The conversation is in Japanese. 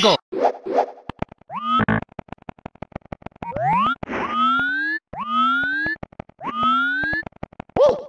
Go! Woo!